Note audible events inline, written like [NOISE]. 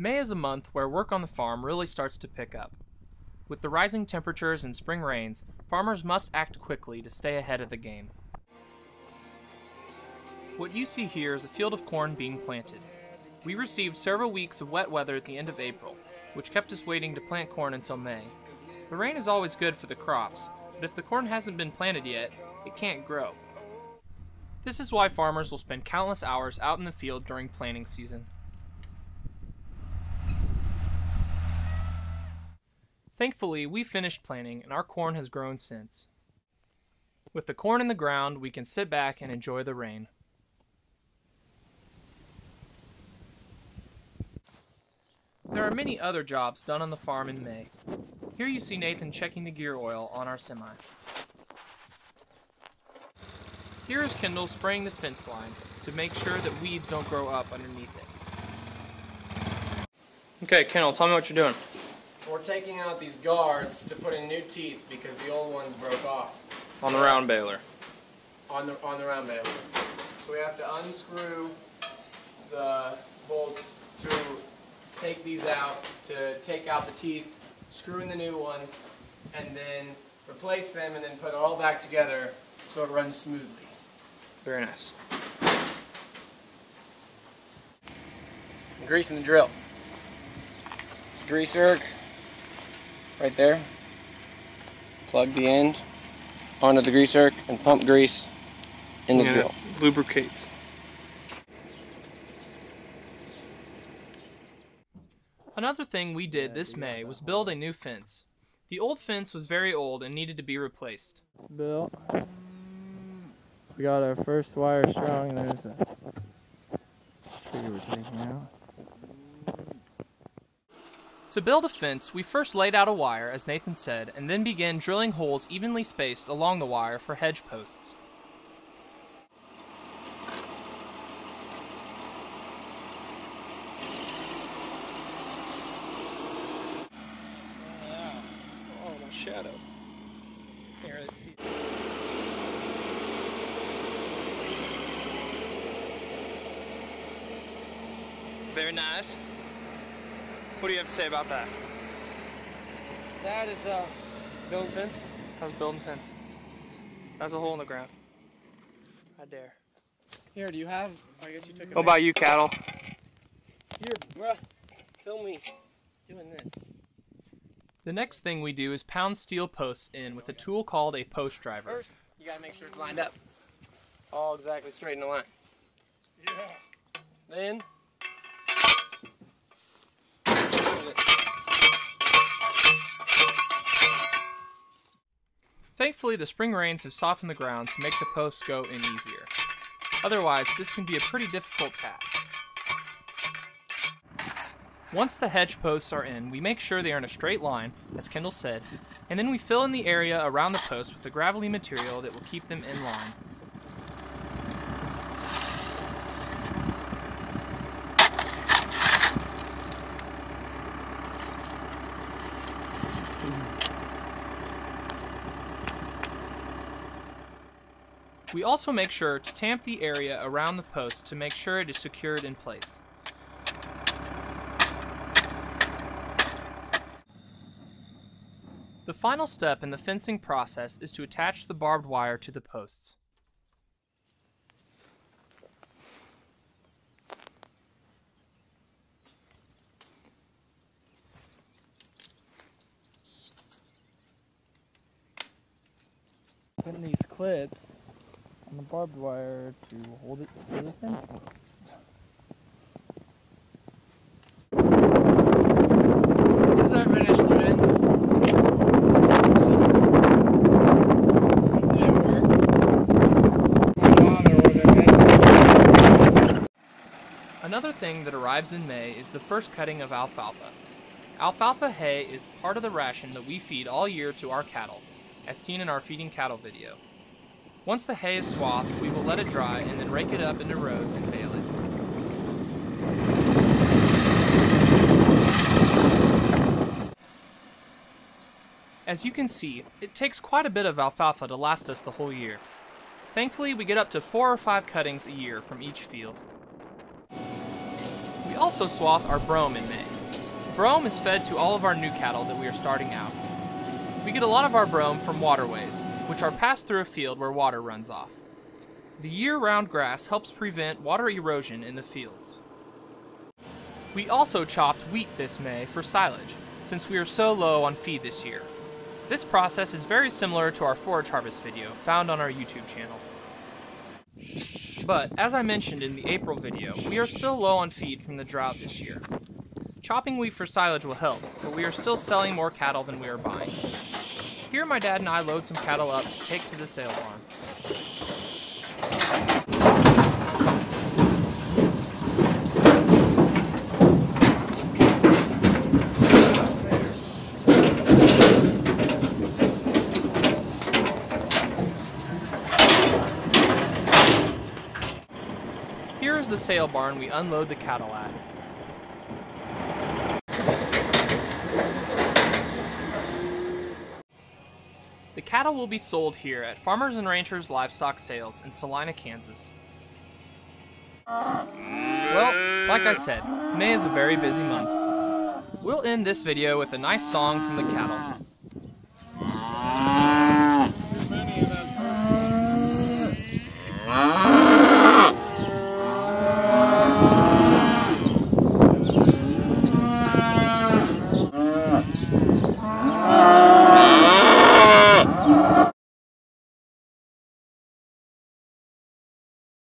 May is a month where work on the farm really starts to pick up. With the rising temperatures and spring rains, farmers must act quickly to stay ahead of the game. What you see here is a field of corn being planted. We received several weeks of wet weather at the end of April, which kept us waiting to plant corn until May. The rain is always good for the crops, but if the corn hasn't been planted yet, it can't grow. This is why farmers will spend countless hours out in the field during planting season. Thankfully, we finished planting and our corn has grown since. With the corn in the ground, we can sit back and enjoy the rain. There are many other jobs done on the farm in May. Here you see Nathan checking the gear oil on our semi. Here is Kendall spraying the fence line to make sure that weeds don't grow up underneath it. Okay, Kendall, tell me what you're doing. We're taking out these guards to put in new teeth because the old ones broke off On the round baler. on the on the round baler. So we have to unscrew the bolts to take these out, to take out the teeth, screw in the new ones, and then replace them and then put it all back together so it runs smoothly. Very nice. Greasing the drill. Greaser right there. Plug the end onto the greaser and pump grease in the And drill. lubricates. Another thing we did this May was build a new fence. The old fence was very old and needed to be replaced. built. We got our first wire strung. There's a tree we're taking out. To build a fence, we first laid out a wire, as Nathan said, and then began drilling holes evenly spaced along the wire for hedge posts. Oh, my shadow. Very nice. What do you have to say about that? That is uh, building fence. How's building fence? That's a hole in the ground. Right there. Here, do you have? I guess you took it. What about you, cattle? Here, bruh. Film me doing this. The next thing we do is pound steel posts in with a tool called a post driver. First, you gotta make sure it's lined up. All exactly straight in the line. Yeah. Then. Thankfully, the spring rains have softened the ground to make the posts go in easier. Otherwise, this can be a pretty difficult task. Once the hedge posts are in, we make sure they are in a straight line, as Kendall said, and then we fill in the area around the posts with the gravelly material that will keep them in line. We also make sure to tamp the area around the post to make sure it is secured in place. The final step in the fencing process is to attach the barbed wire to the posts. Putting these clips on the barbed wire to hold it to the fence post. Finished it. Another thing that arrives in May is the first cutting of alfalfa. Alfalfa hay is part of the ration that we feed all year to our cattle, as seen in our feeding cattle video. Once the hay is swathed, we will let it dry and then rake it up into rows and bale it. As you can see, it takes quite a bit of alfalfa to last us the whole year. Thankfully, we get up to four or five cuttings a year from each field. We also swath our brome in May. Brome is fed to all of our new cattle that we are starting out. We get a lot of our brome from waterways, which are passed through a field where water runs off. The year-round grass helps prevent water erosion in the fields. We also chopped wheat this May for silage, since we are so low on feed this year. This process is very similar to our forage harvest video found on our YouTube channel. But, as I mentioned in the April video, we are still low on feed from the drought this year. Chopping wheat for silage will help, but we are still selling more cattle than we are buying. Here my dad and I load some cattle up to take to the sale barn. Here is the sale barn we unload the cattle at. Cattle will be sold here at Farmers and Ranchers Livestock Sales in Salina, Kansas. Well, like I said, May is a very busy month. We'll end this video with a nice song from the cattle. Ah! [LAUGHS]